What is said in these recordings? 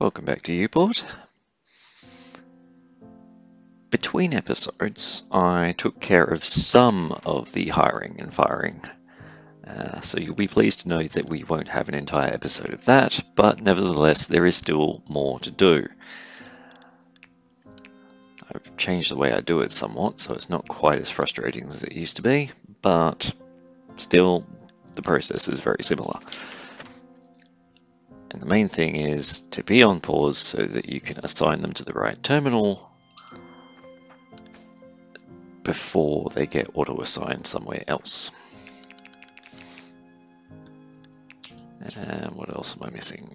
Welcome back to YouPort. Between episodes, I took care of some of the hiring and firing. Uh, so you'll be pleased to know that we won't have an entire episode of that, but nevertheless, there is still more to do. I've changed the way I do it somewhat, so it's not quite as frustrating as it used to be, but still, the process is very similar. And the main thing is to be on pause so that you can assign them to the right terminal before they get auto-assigned somewhere else. And what else am I missing?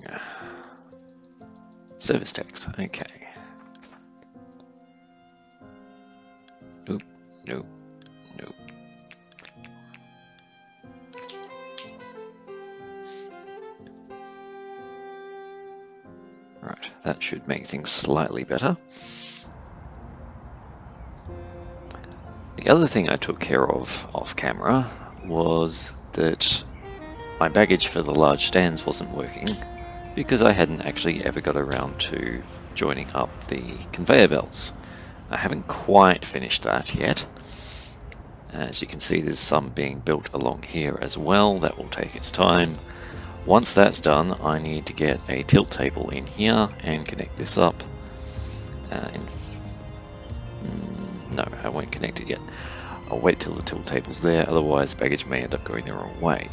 Service techs, okay. Nope, nope. Right, that should make things slightly better. The other thing I took care of off camera was that my baggage for the large stands wasn't working because I hadn't actually ever got around to joining up the conveyor belts. I haven't quite finished that yet. As you can see there's some being built along here as well, that will take its time. Once that's done, I need to get a tilt table in here and connect this up. Uh, no, I won't connect it yet. I'll wait till the tilt table's there, otherwise baggage may end up going the wrong way.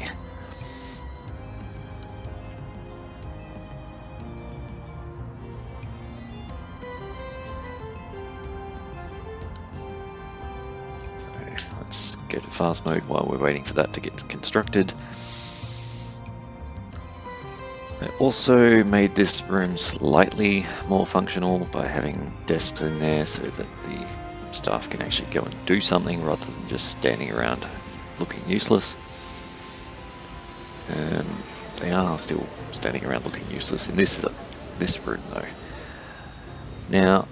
So let's go to fast mode while we're waiting for that to get constructed. I also made this room slightly more functional by having desks in there so that the staff can actually go and do something rather than just standing around looking useless. And they are still standing around looking useless in this this room though. Now,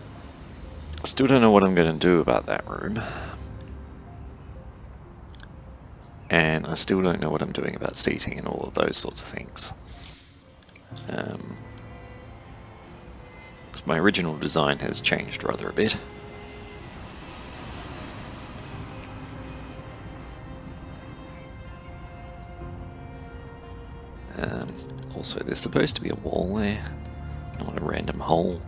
I still don't know what I'm going to do about that room. And I still don't know what I'm doing about seating and all of those sorts of things. Um, my original design has changed rather a bit. Um, also, there's supposed to be a wall there, not a random hole.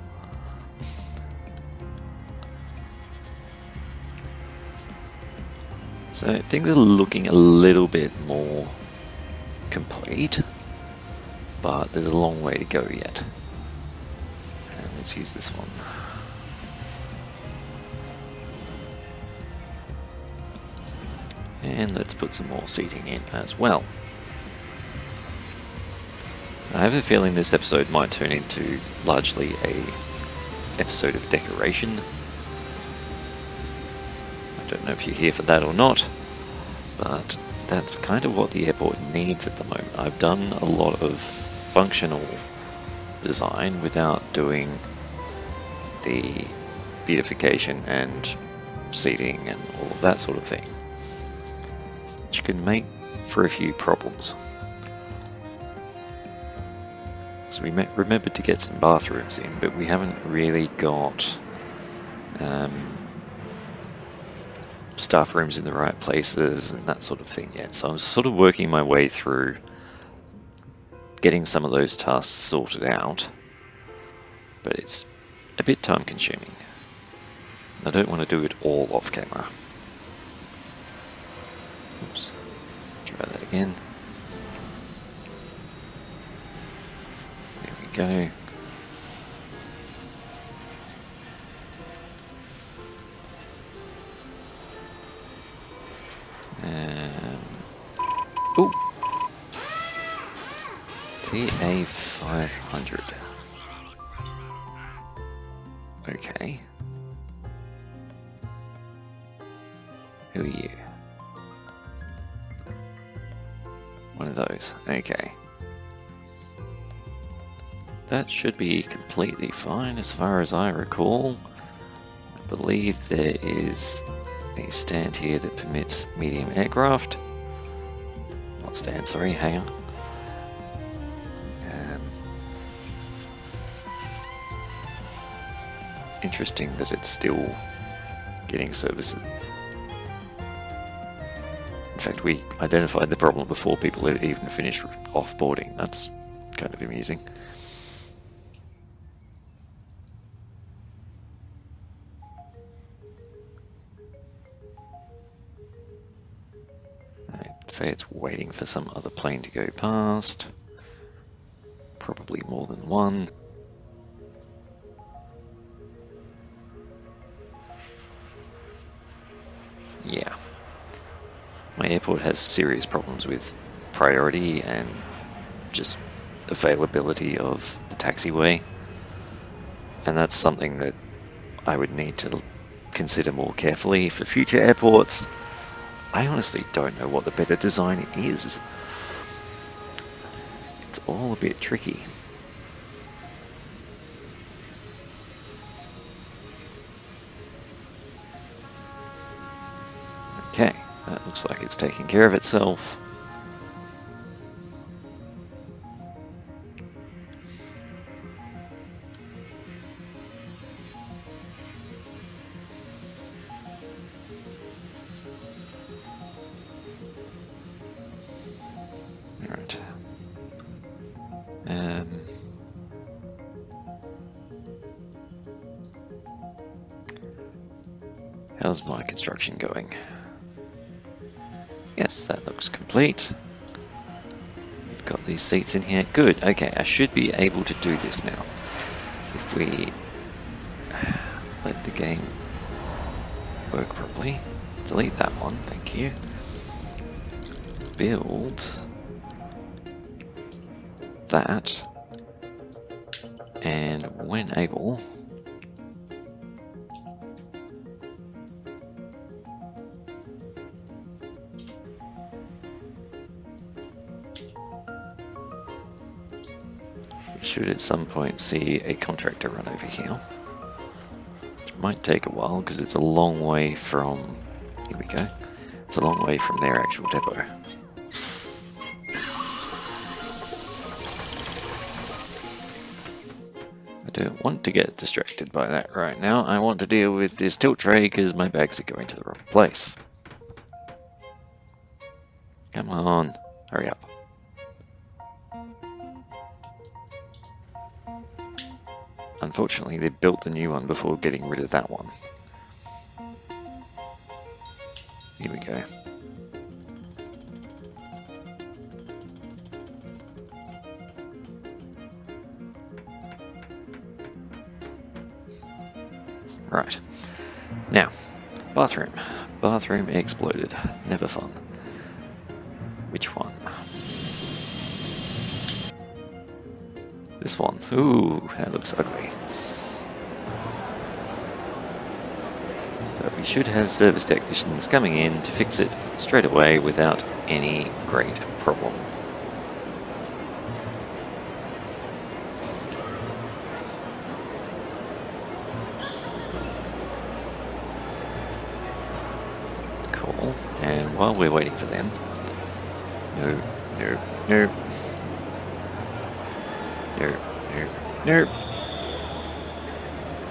So things are looking a little bit more complete but there's a long way to go yet. And let's use this one. And let's put some more seating in as well. I have a feeling this episode might turn into largely a episode of decoration. I don't know if you're here for that or not, but that's kind of what the airport needs at the moment. I've done a lot of functional design without doing the beautification and seating and all that sort of thing, which can make for a few problems. So we remembered to get some bathrooms in, but we haven't really got um, staff rooms in the right places and that sort of thing yet. So I'm sort of working my way through getting some of those tasks sorted out, but it's a bit time consuming. I don't want to do it all off camera. Oops, let's try that again. There we go. Um, oh, TA500. Okay. Who are you? One of those. Okay. That should be completely fine as far as I recall. I believe there is a stand here that permits medium aircraft. Not stand, sorry, hangar. Interesting that it's still getting services. In fact, we identified the problem before people had even finished offboarding. That's kind of amusing. Say it's waiting for some other plane to go past. Probably more than one. My airport has serious problems with priority and just availability of the taxiway. And that's something that I would need to consider more carefully for future airports. I honestly don't know what the better design is. It's all a bit tricky. That looks like it's taking care of itself. Um, how's my construction going? Yes, that looks complete. We've got these seats in here. Good, okay, I should be able to do this now. If we let the game work properly. Delete that one, thank you. Build that. And when able, should at some point see a contractor run over here. It might take a while because it's a long way from, here we go, it's a long way from their actual depot. I don't want to get distracted by that right now. I want to deal with this tilt tray because my bags are going to the wrong place. Come on, hurry up. Unfortunately, they built the new one before getting rid of that one. Here we go. Right. Now, bathroom. Bathroom exploded. Never fun. Which one? This one. Ooh, that looks ugly. But we should have service technicians coming in to fix it straight away without any great problem. Cool. And while we're waiting for them, no, no, no, no, no, no,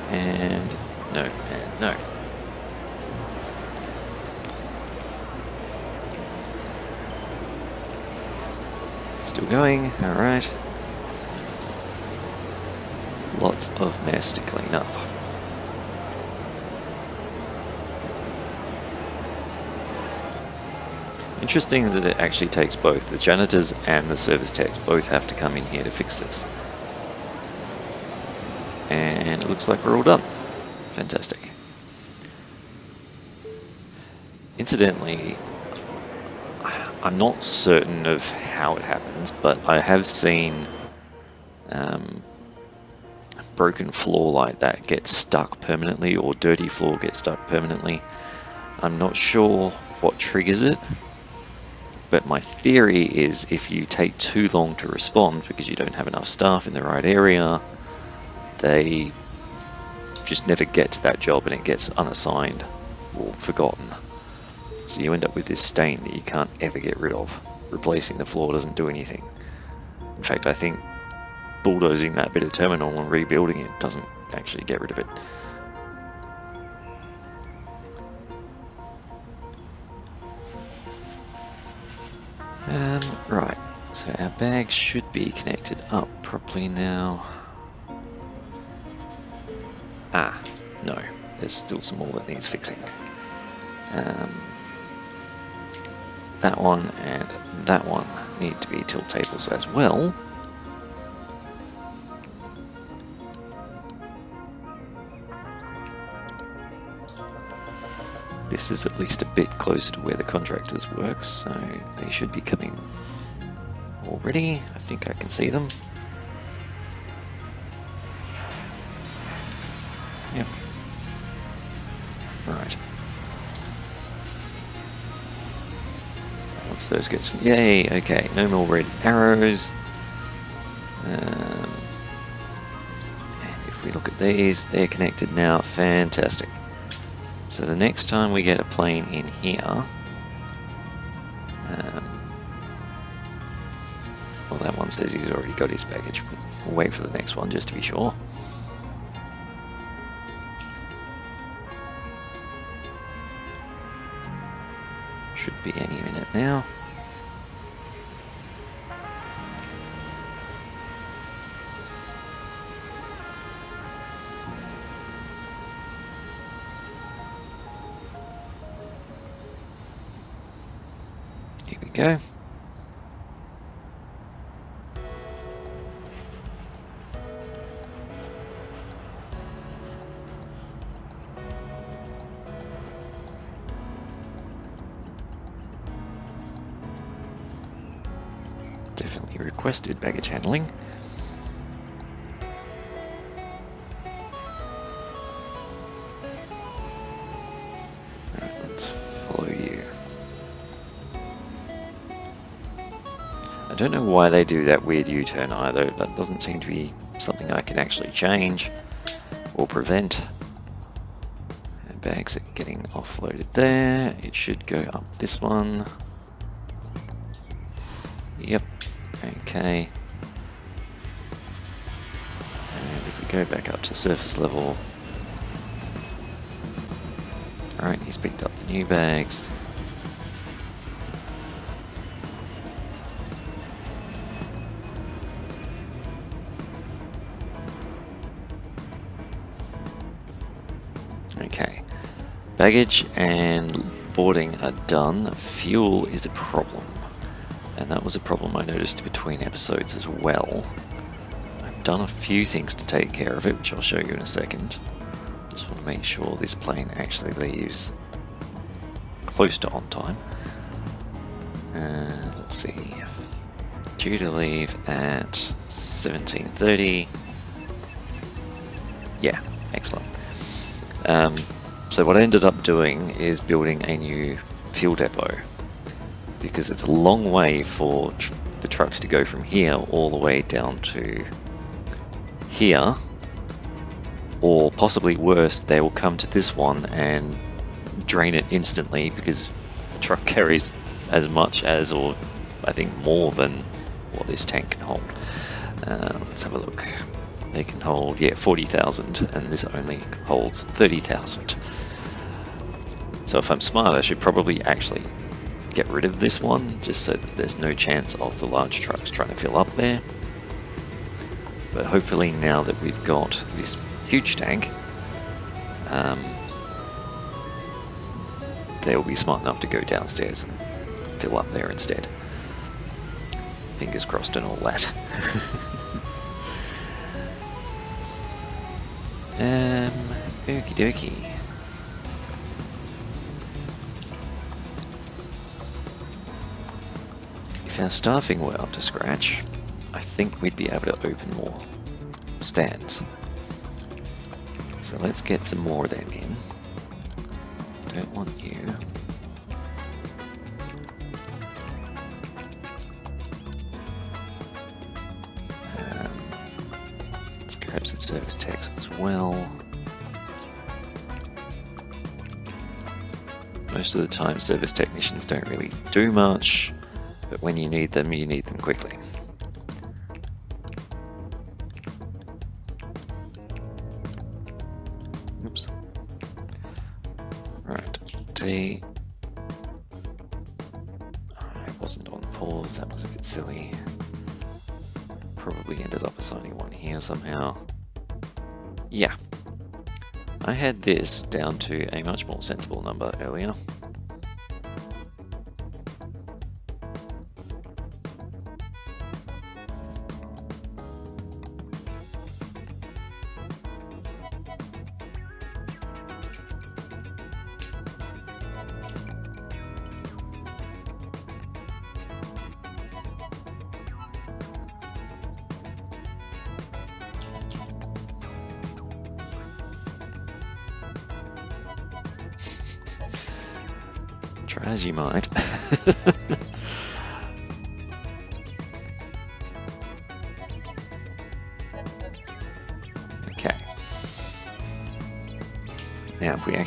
and no, and no. Still going, alright. Lots of mess to clean up. Interesting that it actually takes both. The janitors and the service techs both have to come in here to fix this. And it looks like we're all done. Fantastic. Incidentally, I'm not certain of how it happens, but I have seen um, broken floor like that get stuck permanently or dirty floor get stuck permanently. I'm not sure what triggers it, but my theory is if you take too long to respond because you don't have enough staff in the right area, they just never get to that job and it gets unassigned or forgotten. So you end up with this stain that you can't ever get rid of. Replacing the floor doesn't do anything. In fact, I think bulldozing that bit of terminal and rebuilding it doesn't actually get rid of it. Um, right, so our bag should be connected up properly now. Ah, no, there's still some more that needs fixing. Um, that one and that one need to be tilt tables as well. This is at least a bit closer to where the contractors work, so they should be coming already. I think I can see them. Yep. Right. Once those get. Yay, okay, no more red arrows. Um, and if we look at these, they're connected now. Fantastic. So the next time we get a plane in here, um, well that one says he's already got his baggage, we'll wait for the next one just to be sure. Should be any minute now. Go. Definitely requested baggage handling. Don't know why they do that weird U-turn either. That doesn't seem to be something I can actually change or prevent. And bags are getting offloaded there. It should go up this one. Yep. Okay. And if we go back up to surface level. Alright, he's picked up the new bags. Baggage and boarding are done. Fuel is a problem. And that was a problem I noticed between episodes as well. I've done a few things to take care of it, which I'll show you in a second. Just want to make sure this plane actually leaves close to on time. Uh, let's see. Due to leave at 17.30. Yeah, excellent. Um, so what I ended up doing is building a new fuel depot because it's a long way for tr the trucks to go from here all the way down to here or possibly worse they will come to this one and drain it instantly because the truck carries as much as or I think more than what this tank can hold. Uh, let's have a look. They can hold, yeah, 40,000 and this only holds 30,000. So if I'm smart, I should probably actually get rid of this one, just so that there's no chance of the large trucks trying to fill up there. But hopefully now that we've got this huge tank, um, they'll be smart enough to go downstairs and fill up there instead. Fingers crossed and all that. um, okie dokie. If our staffing were up to scratch, I think we'd be able to open more stands. So let's get some more of them in. Don't want you. Service techs as well. Most of the time service technicians don't really do much but when you need them, you need them quickly. Oops. Right, T. I wasn't on pause, that was a bit silly. Probably ended up assigning one here somehow. Yeah. I had this down to a much more sensible number earlier.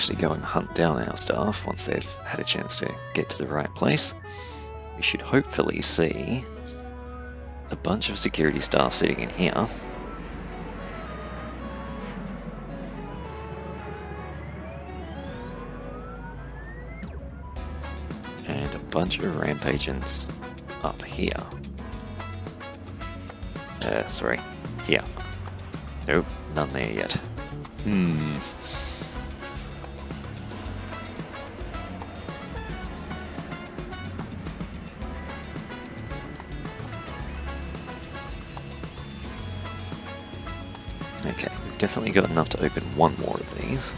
Actually go and hunt down our staff once they've had a chance to get to the right place, we should hopefully see a bunch of security staff sitting in here. And a bunch of ramp agents up here. Uh, sorry, here. Nope, none there yet. Hmm. Definitely got enough to open one more of these.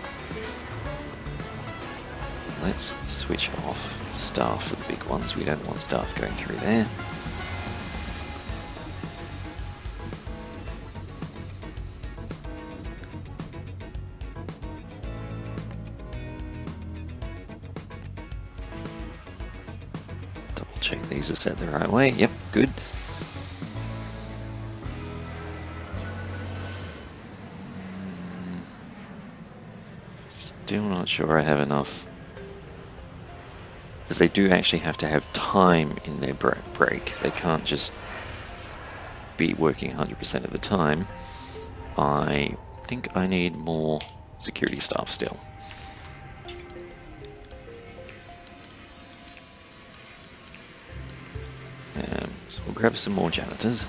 Let's switch off staff for the big ones. We don't want staff going through there. Double check these are set the right way. Yep, good. Still not sure I have enough. Because they do actually have to have time in their break. They can't just be working 100% of the time. I think I need more security staff still. Um, so we'll grab some more janitors.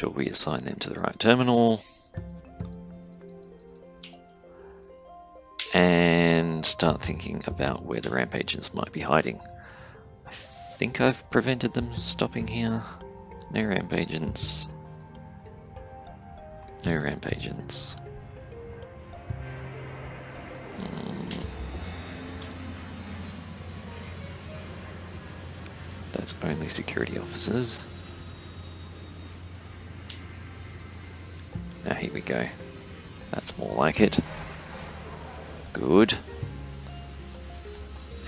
Sure we assign them to the right terminal. And start thinking about where the ramp agents might be hiding. I think I've prevented them stopping here. No ramp agents. No ramp agents. Hmm. That's only security officers. Here we go. That's more like it. Good.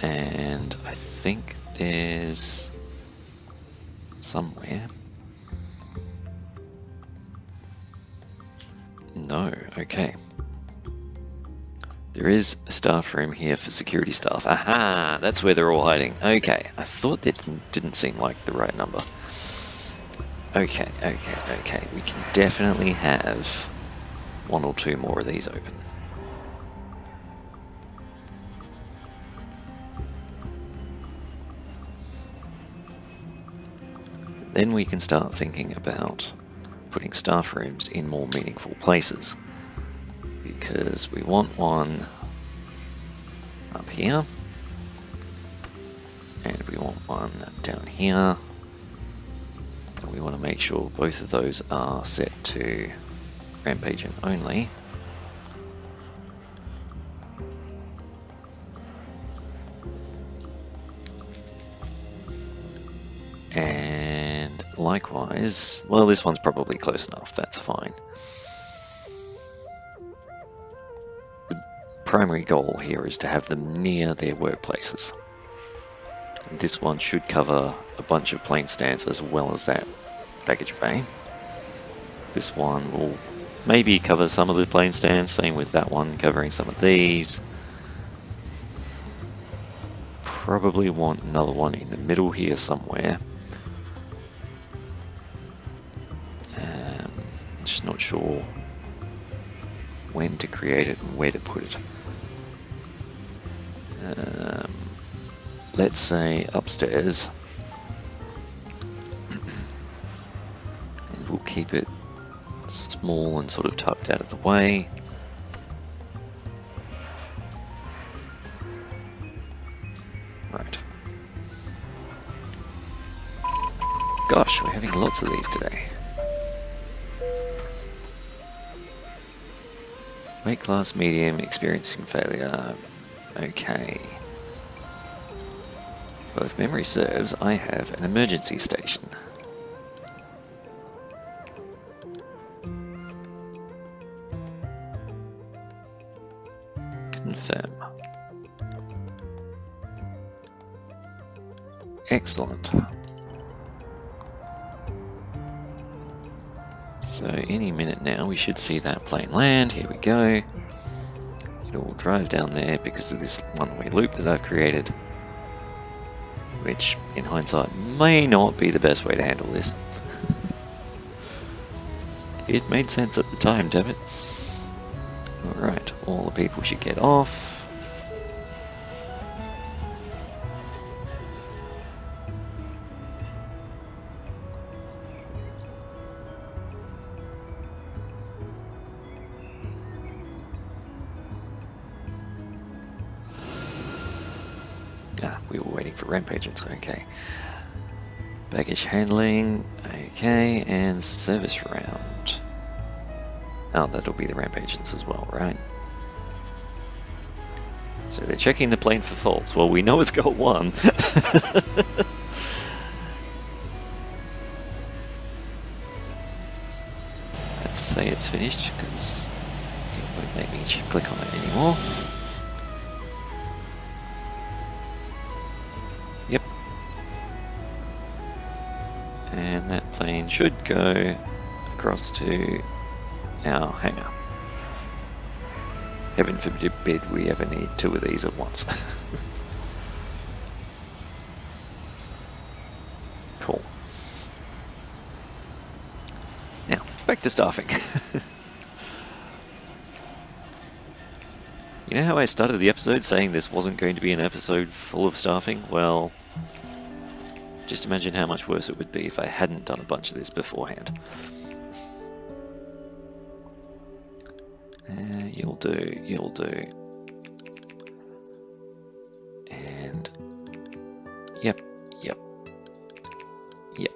And I think there's somewhere. No, okay. There is a staff room here for security staff. Aha! That's where they're all hiding. Okay, I thought that didn't seem like the right number. Okay, okay, okay. We can definitely have one or two more of these open. Then we can start thinking about putting staff rooms in more meaningful places. Because we want one up here. And we want one down here make sure both of those are set to ramp agents only. And likewise, well this one's probably close enough, that's fine. The primary goal here is to have them near their workplaces. This one should cover a bunch of plane stands as well as that baggage bay. This one will maybe cover some of the plane stands, same with that one covering some of these. Probably want another one in the middle here somewhere. Just not sure when to create it and where to put it. Um, let's say upstairs. Keep it small and sort of tucked out of the way. Right. Gosh, we're having lots of these today. Make class medium, experiencing failure. Okay. Well, if memory serves, I have an emergency station. Excellent. So any minute now we should see that plane land. Here we go. It'll drive down there because of this one-way loop that I've created. Which, in hindsight, may not be the best way to handle this. it made sense at the time, damn it. Alright, all the people should get off. Were waiting for ramp agents, okay. Baggage handling, okay, and service round. Oh, that'll be the ramp agents as well, right? So they're checking the plane for faults. Well, we know it's got one. Let's say it's finished, because it won't let me click on it anymore. Plane should go across to our hangar. Heaven forbid we ever need two of these at once. cool. Now, back to staffing. you know how I started the episode saying this wasn't going to be an episode full of staffing? Well, just imagine how much worse it would be if I hadn't done a bunch of this beforehand. Uh, you'll do, you'll do. And, yep, yep, yep.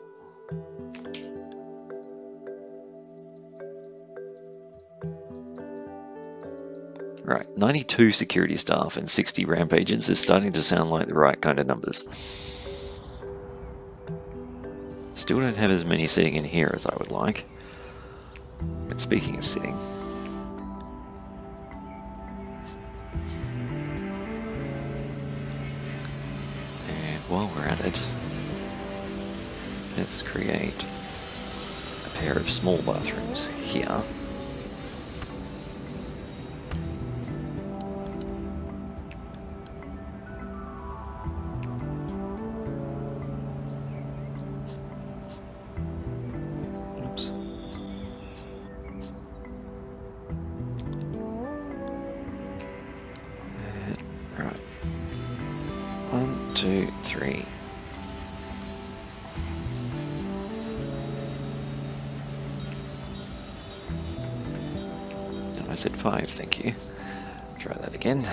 Right, 92 security staff and 60 ramp agents is starting to sound like the right kind of numbers. Still don't have as many sitting in here as I would like. But speaking of sitting, and while we're at it, let's create a pair of small bathrooms here. Five, thank you. Try that again.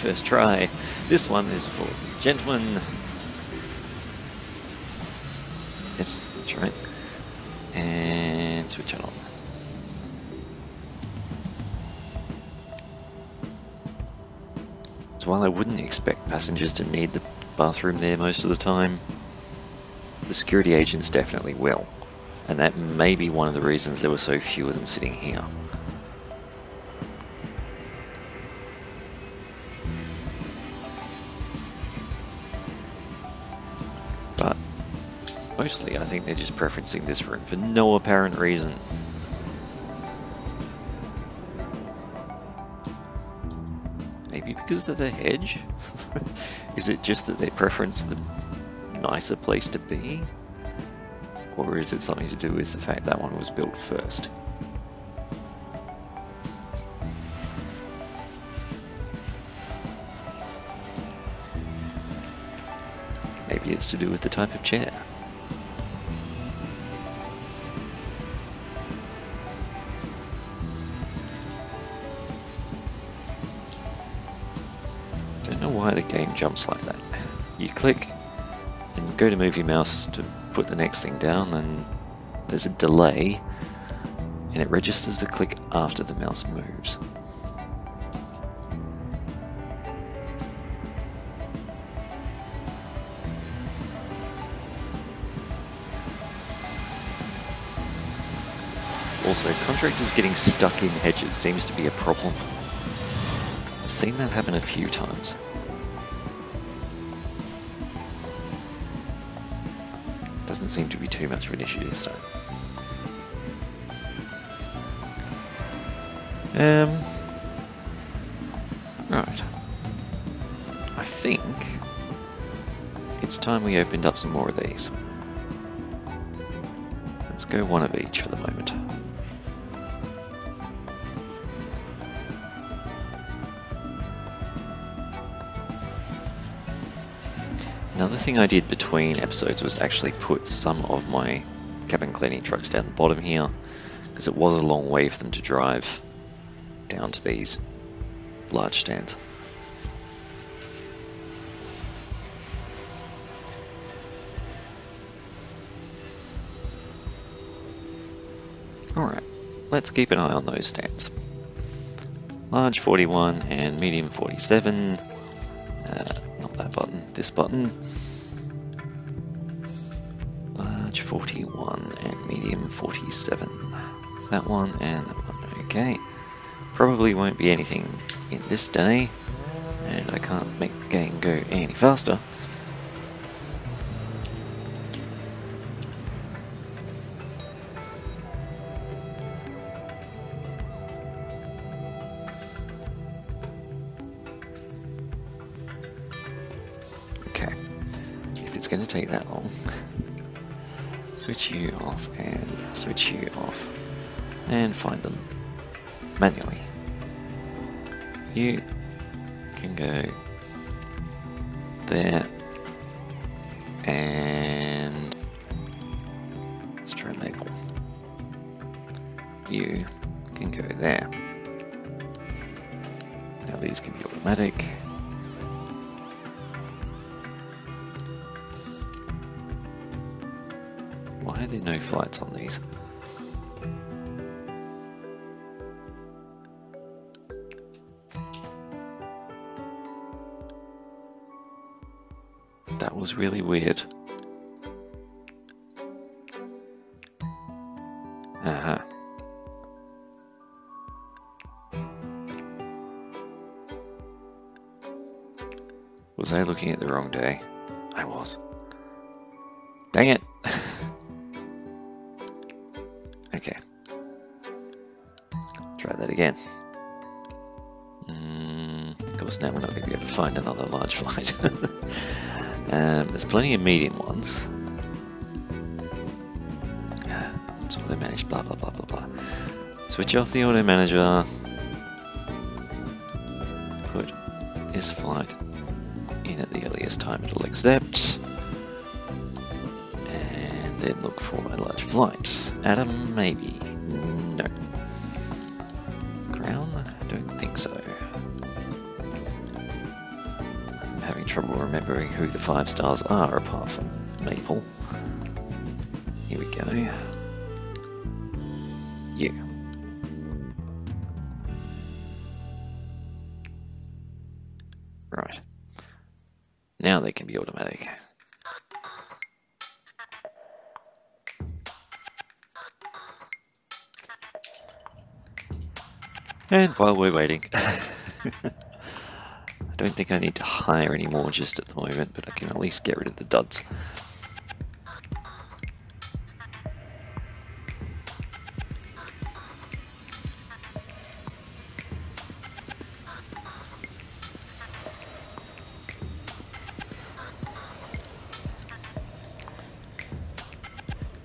First try. This one is for gentlemen. Yes, that's right. And switch it on. So while I wouldn't expect passengers to need the bathroom there most of the time, the security agents definitely will. And that may be one of the reasons there were so few of them sitting here. Mostly I think they're just preferencing this room for no apparent reason. Maybe because of the hedge? Is it just that they preference the nicer place to be? Or is it something to do with the fact that one was built first? Maybe it's to do with the type of chair. Jumps like that. You click and go to move your mouse to put the next thing down and there's a delay and it registers a click after the mouse moves. Also, contractors getting stuck in hedges seems to be a problem. I've seen that happen a few times. Doesn't seem to be too much of an issue this time. Um, right. I think it's time we opened up some more of these. Let's go one of each for the moment. Thing I did between episodes was actually put some of my cabin cleaning trucks down the bottom here because it was a long way for them to drive down to these large stands. Alright, let's keep an eye on those stands. Large 41 and medium 47. Uh, not that button, this button. 47. That one and that one, okay. Probably won't be anything in this day, and I can't make the game go any faster. Find them manually. You can go there and let's try maple. You can go there. Now these can be automatic. Why are there no flights on these? Was really weird. Uh-huh. Was I looking at the wrong day? I was. Dang it! okay. Try that again. Mm, of course, now we're not going to be able to find another large flight. um, there's plenty of medium ones. It's auto managed, blah blah blah blah blah. Switch off the auto manager. Put this flight in at the earliest time it'll accept. And then look for a large flight. remembering who the five stars are apart from Maple. Here we go. Yeah. Right. Now they can be automatic. And while we're waiting... don't think I need to hire any more just at the moment, but I can at least get rid of the duds.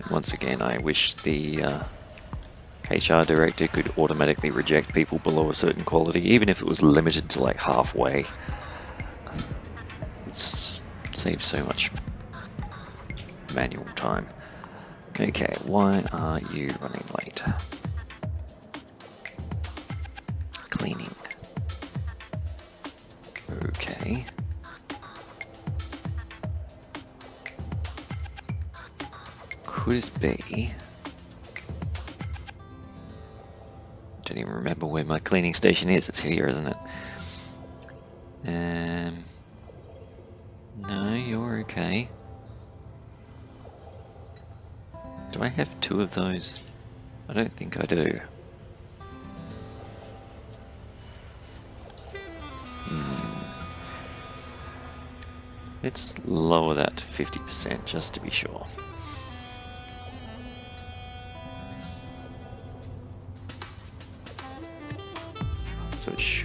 once again, I wish the uh, HR director could automatically reject people below a certain quality, even if it was limited to like halfway. It saves so much manual time. Okay, why are you running late? Cleaning. Okay. Could it be don't even remember where my cleaning station is. It's here, isn't it? Um, no, you're okay. Do I have two of those? I don't think I do. Hmm. Let's lower that to 50% just to be sure.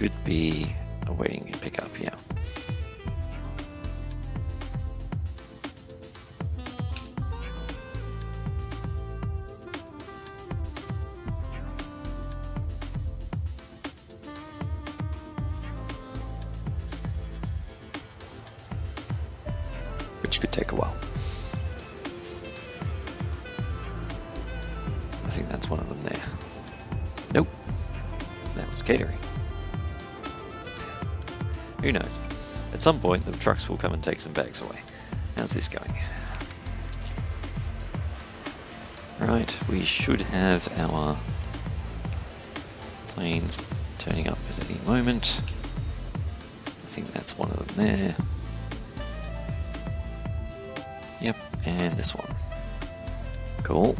Should be awaiting pickup, yeah. At some point, the trucks will come and take some bags away. How's this going? Right, we should have our planes turning up at any moment. I think that's one of them there. Yep, and this one. Cool.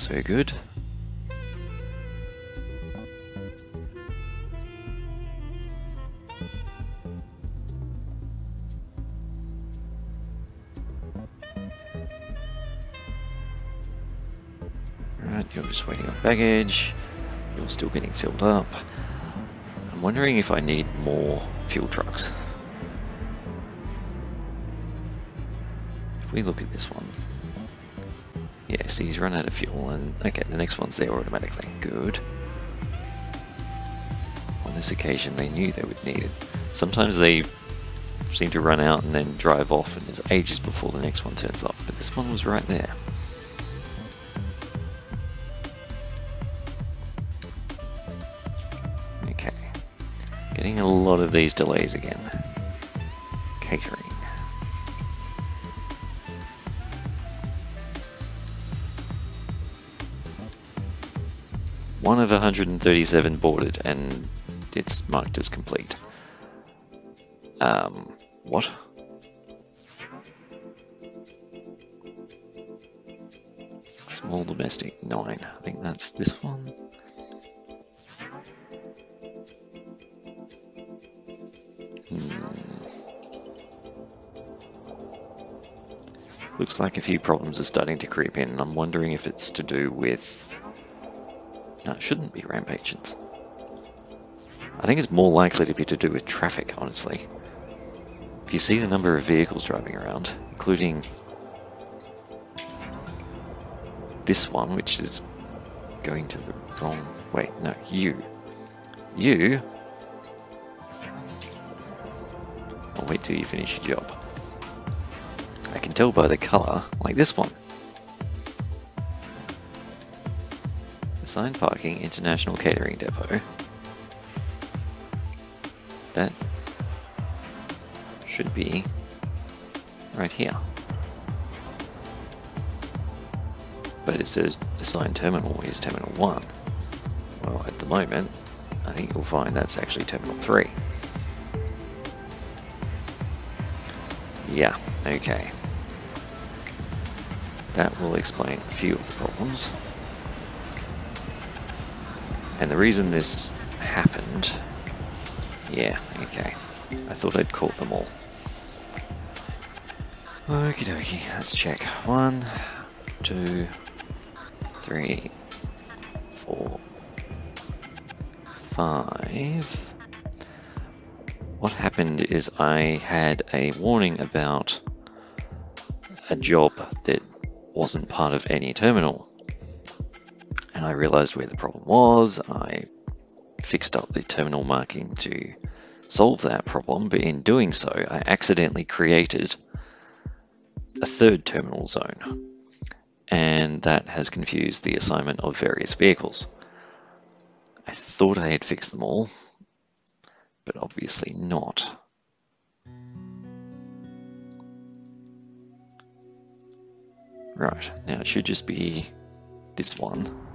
So far, so good. Alright, you're just waiting on baggage. You're still getting filled up. I'm wondering if I need more fuel trucks. If we look at this one, he's run out of fuel, and okay, the next one's there automatically. Good. On this occasion, they knew they would need it. Sometimes they seem to run out and then drive off, and it's ages before the next one turns up, but this one was right there. Okay. Getting a lot of these delays again. Catering. One of 137 boarded, and it's marked as complete. Um, what? Small domestic, 9. I think that's this one. Hmm. Looks like a few problems are starting to creep in, I'm wondering if it's to do with it shouldn't be ramp agents. I think it's more likely to be to do with traffic, honestly. If you see the number of vehicles driving around, including this one, which is going to the wrong... Wait, no, you. You... I'll wait till you finish your job. I can tell by the colour, like this one. Assigned parking, International Catering Depot. That should be right here. But it says assigned terminal is terminal 1. Well, at the moment, I think you'll find that's actually terminal 3. Yeah, okay. That will explain a few of the problems. And the reason this happened... Yeah, okay. I thought I'd caught them all. Okie dokie, let's check. One, two, three, four, five. What happened is I had a warning about a job that wasn't part of any terminal. And I realized where the problem was. I fixed up the terminal marking to solve that problem, but in doing so, I accidentally created a third terminal zone. And that has confused the assignment of various vehicles. I thought I had fixed them all, but obviously not. Right, now it should just be this one.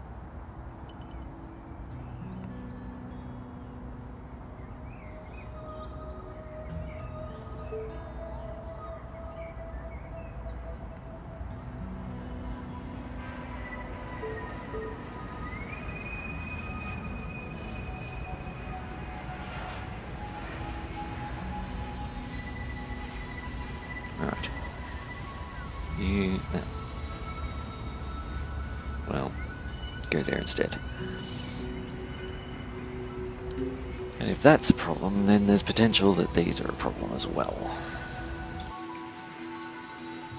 That's a problem, then there's potential that these are a problem as well.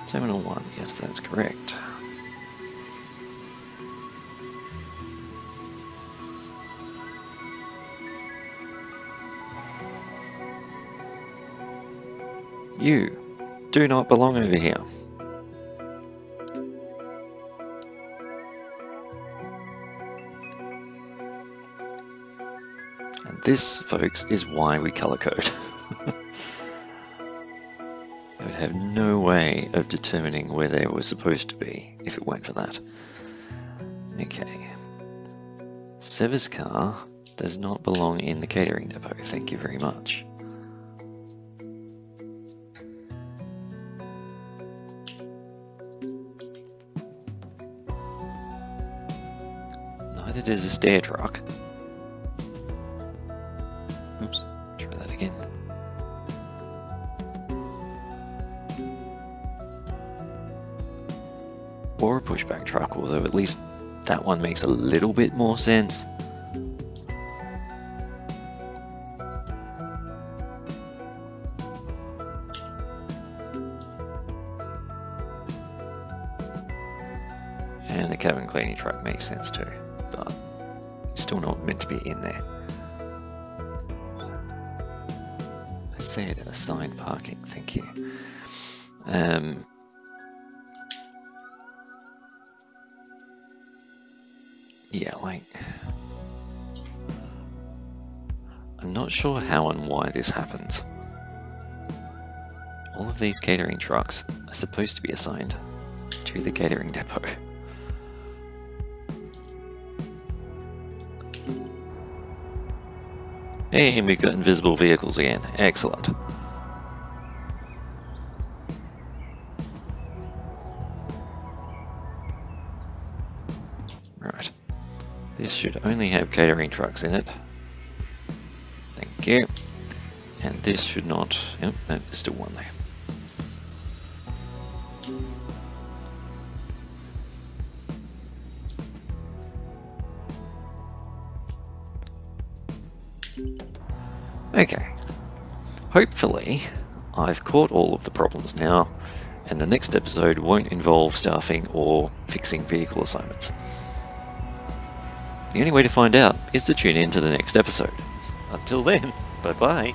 Terminal 1, yes, that's correct. You do not belong over here. And this, folks, is why we color code. I would have no way of determining where they were supposed to be if it weren't for that. Okay. Service car does not belong in the catering depot, thank you very much. Neither does a stair truck. Truck, although at least that one makes a little bit more sense. And the cabin cleaning truck makes sense too, but still not meant to be in there. I said assigned parking, thank you. Um, yeah, like, I'm not sure how and why this happens. All of these catering trucks are supposed to be assigned to the catering depot. Hey, we've got invisible vehicles again. Excellent. Should only have catering trucks in it. Thank you. And this should not... No, there's still one there. Okay. Hopefully, I've caught all of the problems now, and the next episode won't involve staffing or fixing vehicle assignments. The only way to find out is to tune in to the next episode. Until then, bye bye.